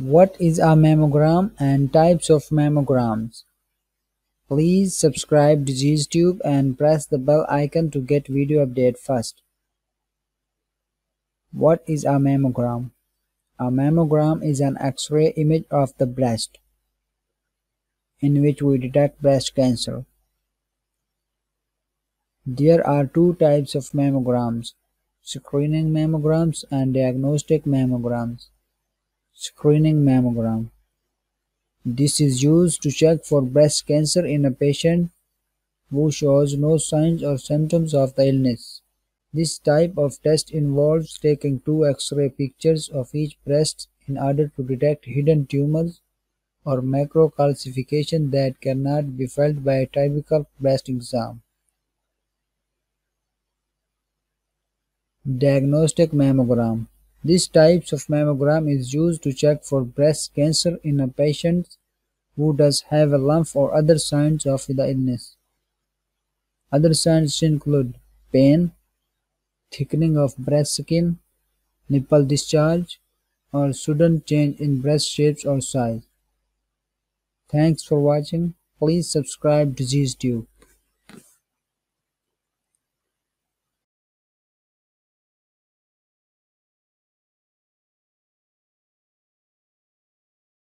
What is a mammogram and types of mammograms? Please subscribe to and press the bell icon to get video update first. What is a mammogram? A mammogram is an X-ray image of the breast in which we detect breast cancer. There are two types of mammograms, screening mammograms and diagnostic mammograms. Screening mammogram. This is used to check for breast cancer in a patient who shows no signs or symptoms of the illness. This type of test involves taking two X-ray pictures of each breast in order to detect hidden tumors or macrocalcification that cannot be felt by a typical breast exam. Diagnostic mammogram this type of mammogram is used to check for breast cancer in a patient who does have a lump or other signs of the illness. Other signs include pain, thickening of breast skin, nipple discharge, or sudden change in breast shapes or size. Thanks for watching. Please subscribe DiseaseTube.